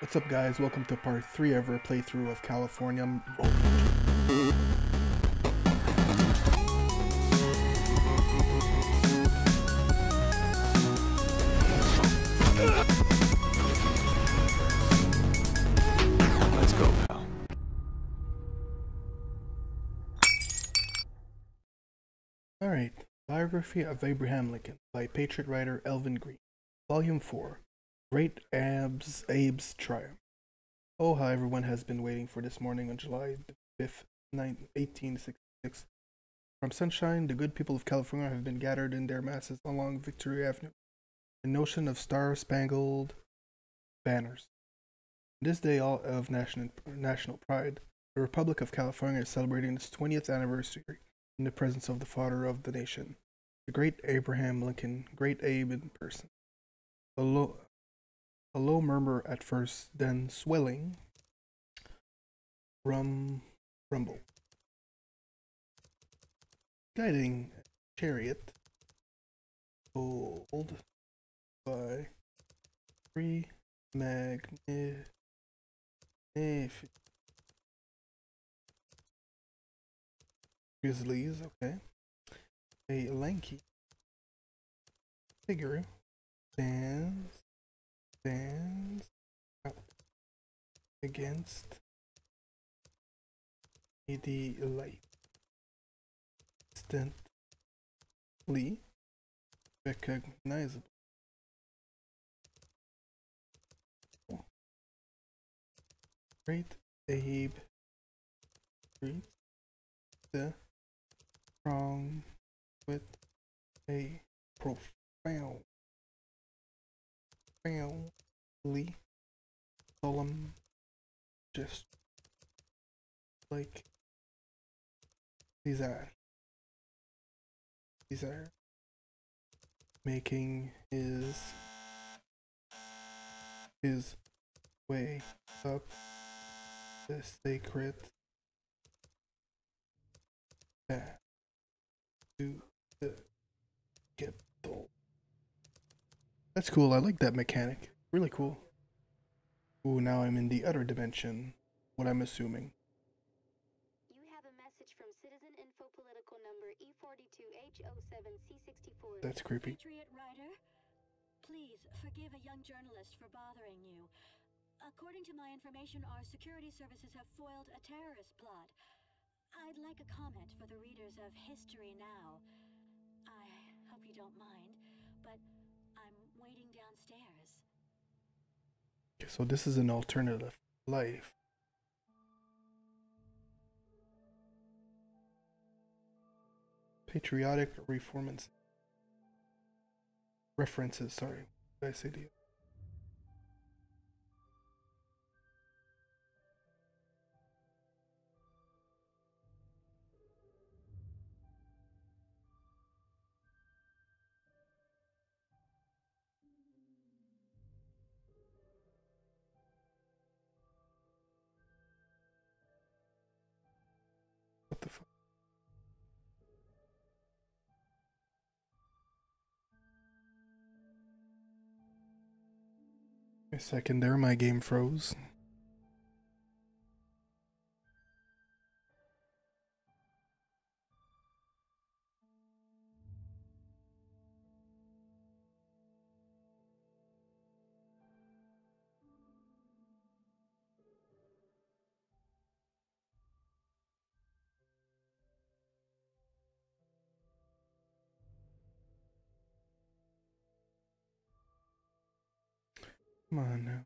What's up guys, welcome to part 3 of our playthrough of Californium. Let's go, pal. Alright, Biography of Abraham Lincoln by Patriot writer Elvin Green. Volume 4 Great Abe's, Abe's Triumph. Oh, how everyone has been waiting for this morning on July 5th, 1866. From sunshine, the good people of California have been gathered in their masses along Victory Avenue. The notion of star-spangled banners. This day all of national, national pride, the Republic of California is celebrating its 20th anniversary in the presence of the father of the nation, the great Abraham Lincoln, great Abe in person. A low, a low murmur at first, then swelling, rum, rumble. Guiding chariot, pulled by three magnificent grizzlies, okay. A lanky figure stands stands against the light. Instantly recognizable. Great Abe greets the throng with a profound, profoundly solemn just like desire, desire, making his his way up the sacred path to the That's cool. I like that mechanic. Really cool. Ooh, now I'm in the other dimension. What I'm assuming. You have a message from Citizen Info Political number E42H07C64. That's creepy. Patriot writer, please forgive a young journalist for bothering you. According to my information, our security services have foiled a terrorist plot. I'd like a comment for the readers of History Now. I hope you don't mind, but Okay, so this is an alternative life. Patriotic reformance references. Sorry, did I say the what A second there, my game froze. Come on now.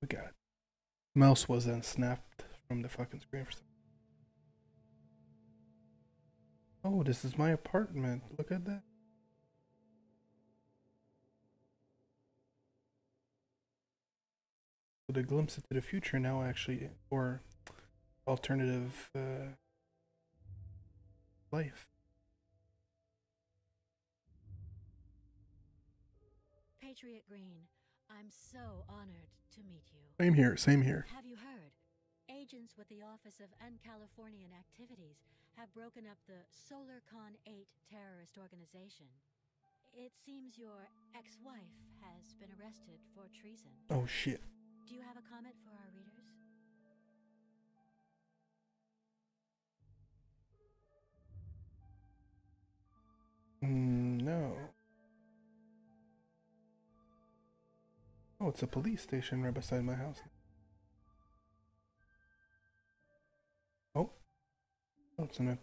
We got it. Mouse was then snapped from the fucking screen for some Oh, this is my apartment. Look at that. So the glimpse into the future now actually, or alternative uh, life. Patriot Green, I'm so honored to meet you. Same here, same here. Have you heard? Agents with the Office of Un-Californian Activities have broken up the SolarCon 8 terrorist organization. It seems your ex-wife has been arrested for treason. Oh shit. Do you have a comment for our readers? Mm, no. Oh, it's a police station right beside my house. It's in a.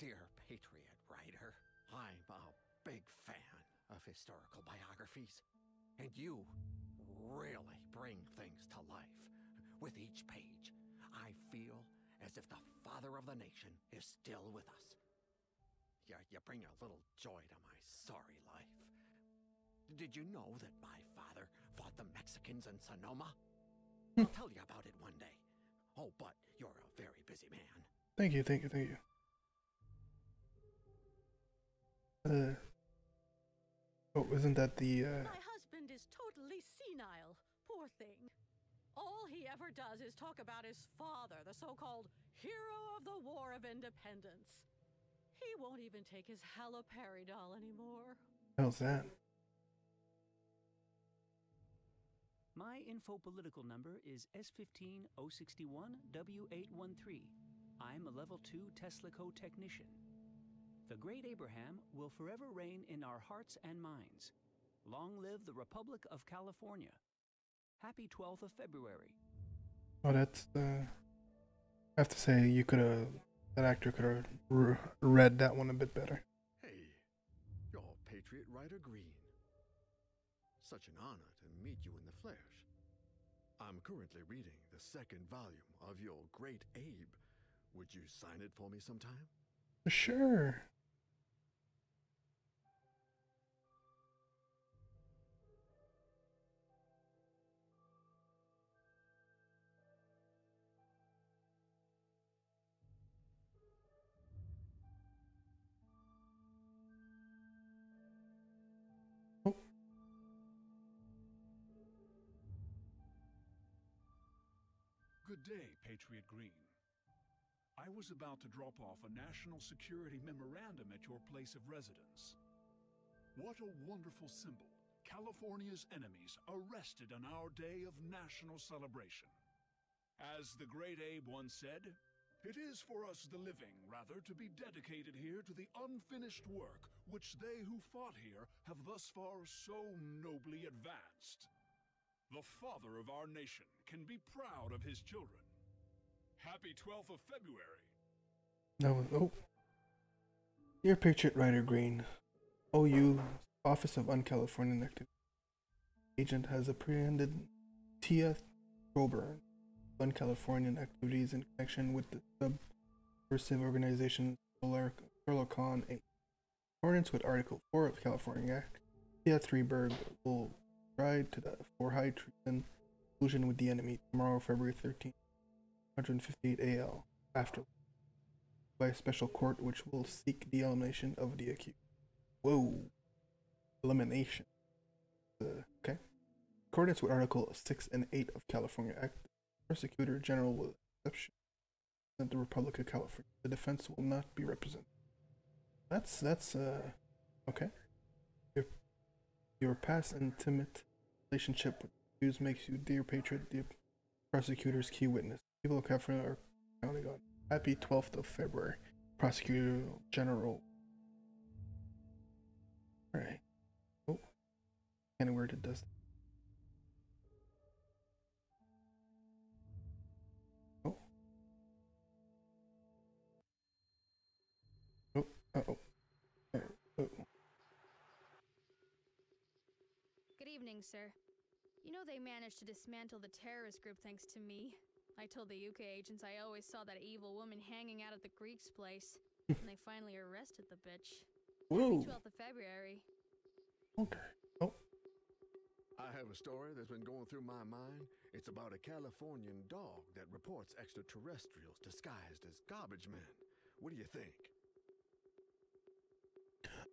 Dear Patriot writer, I'm a big fan of historical biographies, and you really bring things to life. With each page, I feel as if the father of the nation is still with us. You, you bring a little joy to my sorry life. Did you know that my father fought the Mexicans in Sonoma? I'll tell you about it one day. Oh, but you're a very busy man. Thank you, thank you, thank you. Uh. Oh, isn't that the uh? My husband is totally senile. Poor thing. All he ever does is talk about his father, the so called hero of the War of Independence. He won't even take his Haloperidol anymore. How's that? My info political number is S15061W813. I'm a level 2 Tesla Co technician. The great Abraham will forever reign in our hearts and minds. Long live the Republic of California. Happy 12th of February. Oh, that's uh. I have to say, you could have. That actor could have r- read that one a bit better. Hey, you're Patriot Writer Green. Such an honor to meet you in the flesh. I'm currently reading the second volume of your Great Abe. Would you sign it for me sometime? Sure. Day, Patriot Green. I was about to drop off a national security memorandum at your place of residence. What a wonderful symbol. California's enemies arrested on our day of national celebration. As the great Abe once said, it is for us the living, rather, to be dedicated here to the unfinished work which they who fought here have thus far so nobly advanced. The father of our nation can be proud of his children. Happy 12th of February. Was oh. Dear Patriot Writer Green, OU Office of Un-Californian Activity Agent has apprehended Tia Coburn, Un-Californian activities in connection with the subversive organization Solar SolarCon 8. In accordance with Article 4 of California Act, Thea Trauberg will try to the Four High treason collusion with the enemy tomorrow, February 13th, 158 AL, after by a special court which will seek the elimination of the accused. Whoa. Elimination. Uh, okay. Accordance with Article 6 and 8 of California Act, Prosecutor General will exception the Republic of California. The defense will not be represented. That's that's uh okay. Your your past intimate relationship with accused makes you dear patriot, the prosecutor's key witness. People of California are counting on. Happy 12th of February, Prosecutor General. Alright. Oh. Kind of weird it does. Oh. Oh. Uh-oh. Uh-oh. Good evening, sir. You know they managed to dismantle the terrorist group thanks to me. I told the UK agents I always saw that evil woman hanging out at the Greek's place, and they finally arrested the bitch. Whoa. 12th of February. Okay. Oh, I have a story that's been going through my mind. It's about a Californian dog that reports extraterrestrials disguised as garbage men. What do you think?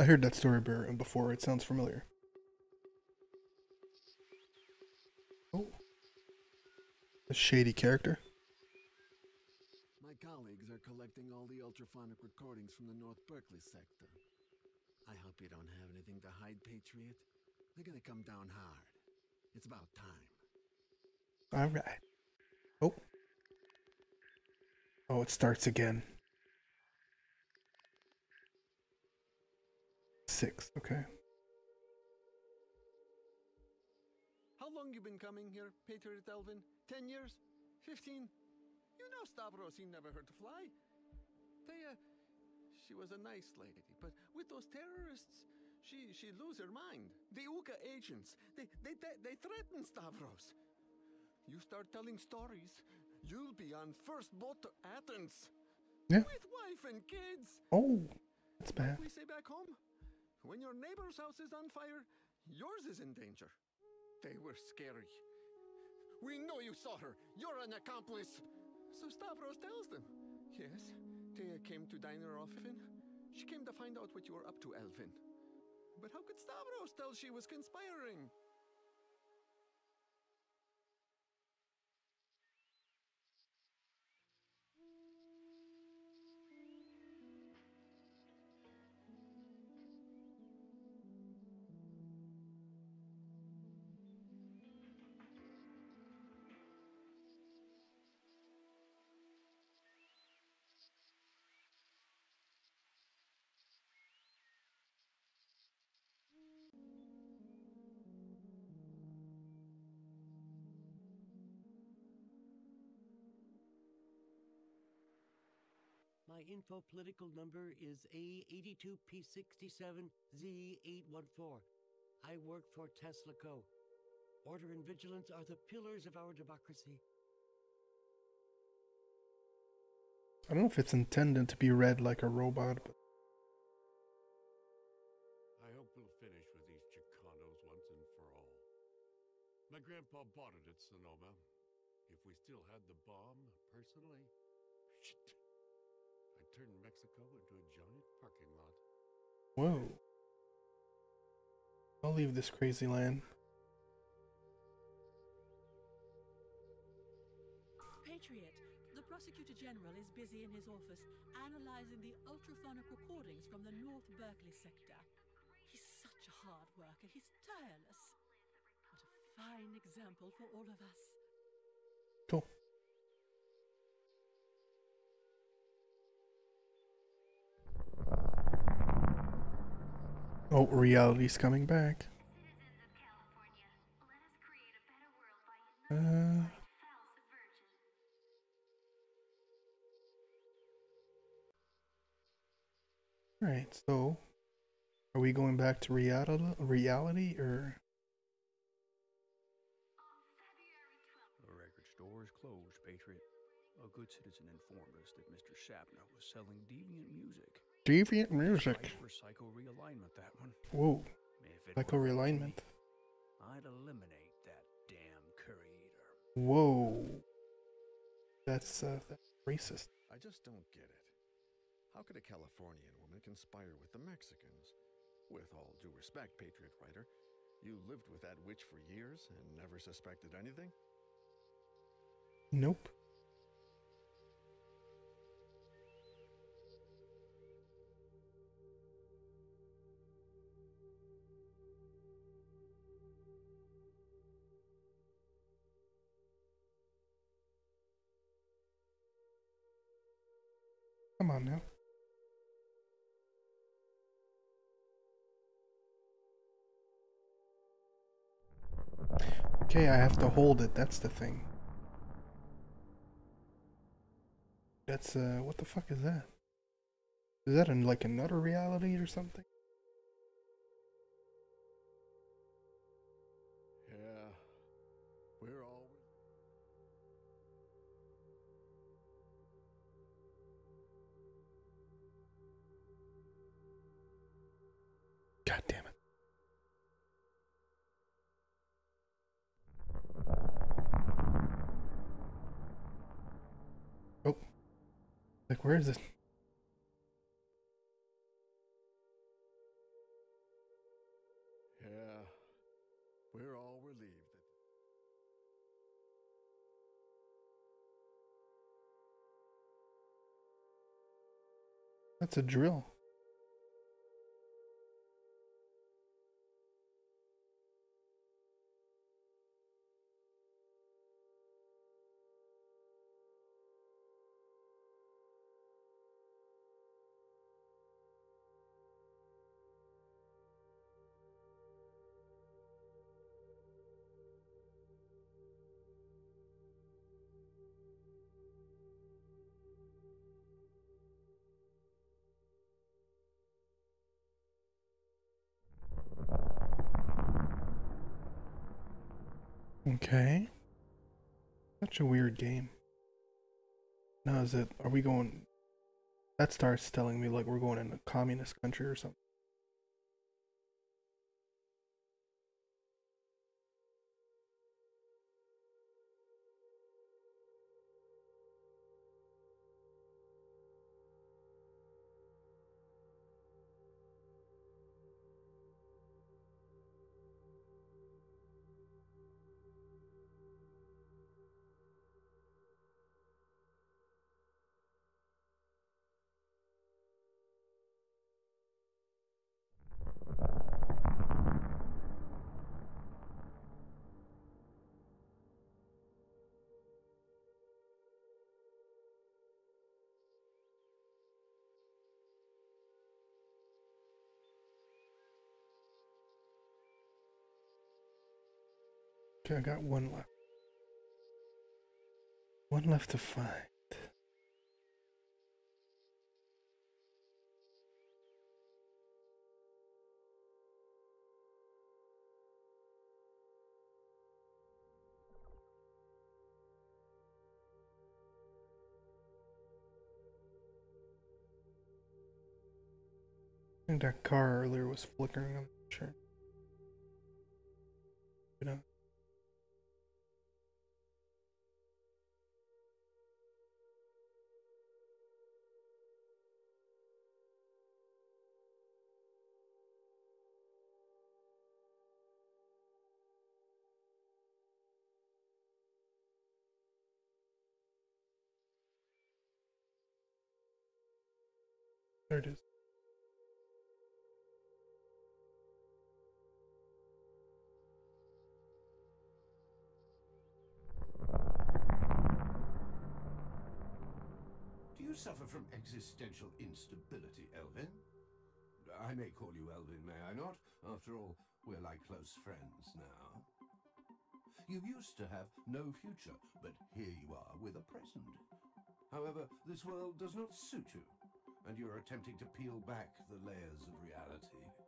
I heard that story be- before. It sounds familiar. A shady character. My colleagues are collecting all the ultraphonic recordings from the North Berkeley sector. I hope you don't have anything to hide, Patriot. They're gonna come down hard. It's about time. All right. Oh. Oh, it starts again. Six. Okay. How long you been coming here, Patriot Elvin? Ten years? Fifteen? You know Stavros, he never heard to fly. They, uh, she was a nice lady, but with those terrorists, she she lose her mind. The Uka agents, they they they, they threaten Stavros. You start telling stories, you'll be on first boat to Athens. Yeah. With wife and kids. Oh, that's bad. We say back home, when your neighbor's house is on fire, yours is in danger. They were scary. We know you saw her. You're an accomplice. So Stavros tells them. Yes, Thea came to dine her often. She came to find out what you were up to, Elvin. But how could Stavros tell she was conspiring? My info political number is A82P67Z814. I work for Tesla Co. Order and vigilance are the pillars of our democracy. I don't know if it's intended to be read like a robot, but I hope we'll finish with these Chicanos once and for all. My grandpa bought it at Sonoma. If we still had the bomb, whoa. I'll leave this crazy land. Patriot, the Prosecutor General is busy in his office analyzing the ultraphonic recordings from the North Berkeley sector. He's such a hard worker, he's tireless. What a fine example for all of us. Cool. Oh, reality's coming back. Uh, right, so are we going back to reality, reality or The record store is closed, Patriot. A good citizen informed us that Mr. Sapna was selling deviant music. Deviant music? For psycho realignment, that one. Whoa, psycho were up to realignment. me, I'd eliminate that damn curry eater. Whoa, that's uh, that's racist. I just don't get it. How could a Californian woman conspire with the Mexicans? With all due respect, Patriot writer, you lived with that witch for years and never suspected anything? Nope. Come on now. Okay, I have to hold it. That's the thing. That's uh, what the fuck is that? Is that in like another reality or something? God damn it. Oh. Like, where is it? Yeah. We're all relieved. That's a drill. Okay. Such a weird game. Now is it are we going that starts telling me like we're going in a communist country or something. Okay, I got one left. One left to find. I think that car earlier was flickering. I'm not sure. You know. There it is. Do you suffer from existential instability, Elvin? I may call you Elvin, may I not? After all, we're like close friends now. You used to have no future, but here you are with a present. However, this world does not suit you, and you're attempting to peel back the layers of reality.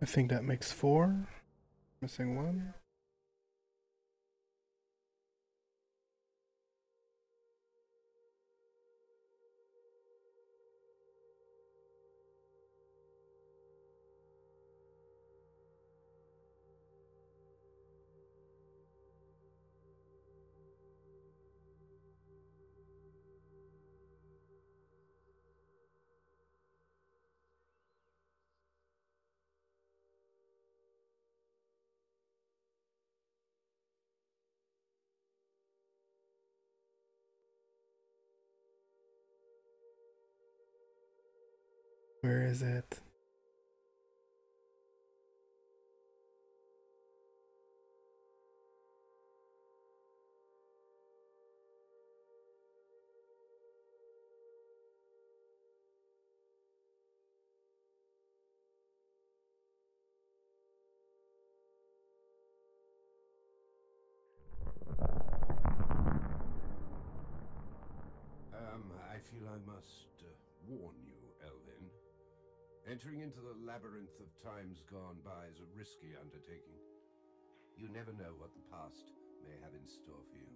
I think that makes four. Missing one. Where is it? Um, I feel I must uh, warn you. Entering into the labyrinth of times gone by is a risky undertaking. You never know what the past may have in store for you.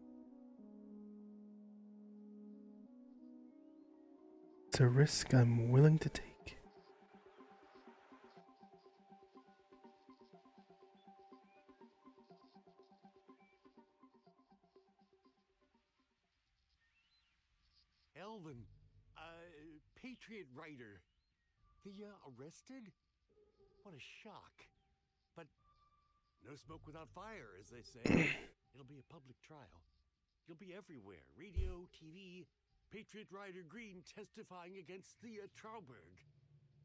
It's a risk I'm willing to take. Elvin, uh, Patriot writer. The uh, arrested? What a shock. But no smoke without fire, as they say. It'll be a public trial. You'll be everywhere radio, TV, Patriot Writer Green testifying against Thea Trauberg.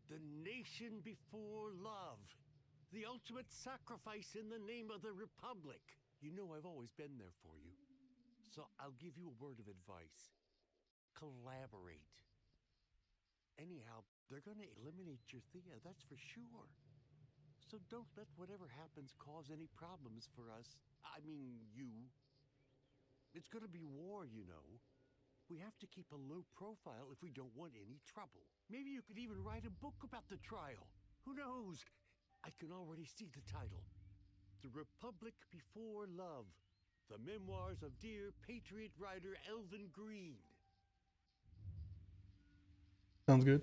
The nation before love. The ultimate sacrifice in the name of the Republic. You know I've always been there for you. So I'll give you a word of advice collaborate. Anyhow, they're going to eliminate your Thea, that's for sure. So don't let whatever happens cause any problems for us. I mean, you. It's going to be war, you know. We have to keep a low profile if we don't want any trouble. Maybe you could even write a book about the trial. Who knows? I can already see the title The Republic Before Love The Memoirs of Dear Patriot Writer Elvin Green. Sounds good.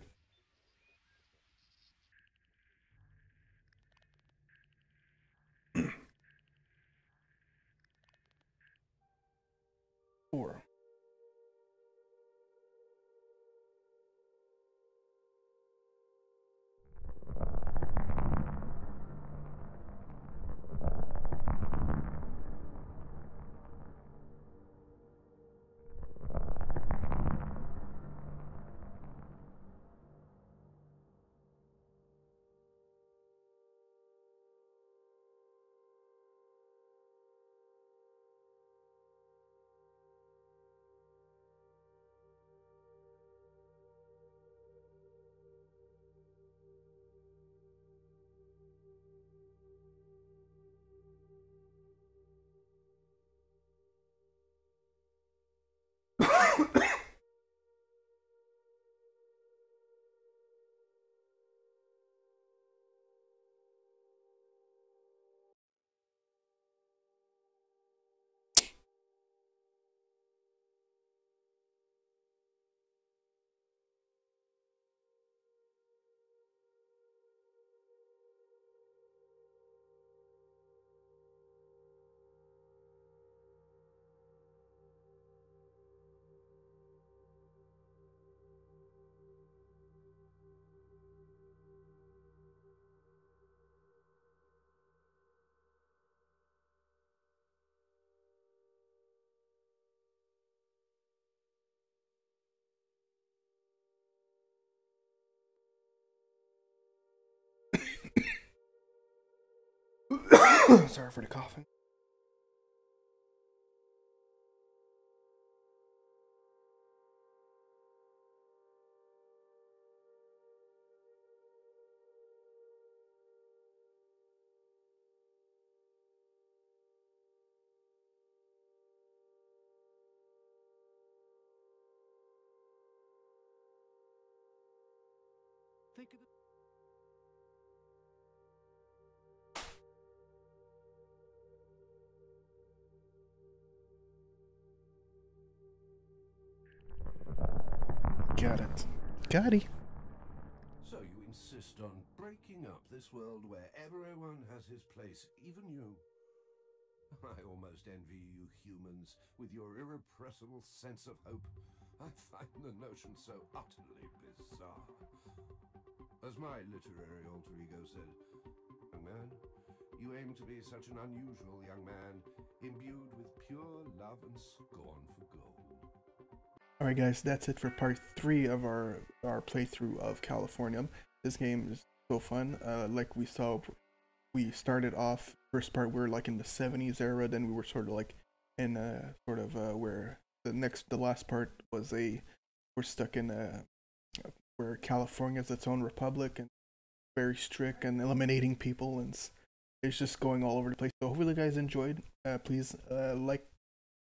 Sorry for the coughing. Got it. Got it. So you insist on breaking up this world where everyone has his place, even you. I almost envy you humans with your irrepressible sense of hope. I find the notion so utterly bizarre. As my literary alter ego said, young man, you aim to be such an unusual young man, imbued with pure love and scorn for gold. Alright guys, that's it for part 3 of our, our playthrough of Californium. this game is so fun. Uh, like we saw, we started off first part we were like in the 70s era, then we were sort of like in uh sort of uh where the next the last part was a we're stuck in uh where California is its own republic and very strict and eliminating people and it's, it's just going all over the place. So hopefully you guys enjoyed. Uh, please uh, like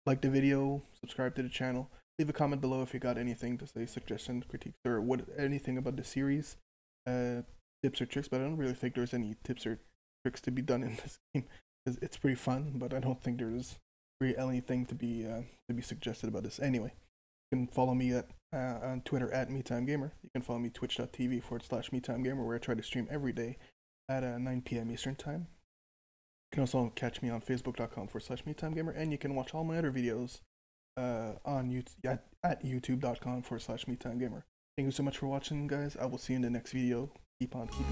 like the video, subscribe to the channel, leave a comment below if you got anything to say, suggestions, critiques, or what anything about the series, uh, tips or tricks. But I don't really think there's any tips or tricks to be done in this game. It's, it's pretty fun, but I don't think there's really anything to be uh, to be suggested about this. Anyway, you can follow me at uh, on Twitter at MeTimeGamer. You can follow me twitch.tv forward slash MeTimeGamer where I try to stream every day at uh, 9 p.m. Eastern Time. You can also catch me on Facebook.com forward slash MeTimeGamer and you can watch all my other videos uh, on YouTube at, at YouTube.com forward slash MeTimeGamer. Thank you so much for watching, guys. I will see you in the next video. Keep on keeping.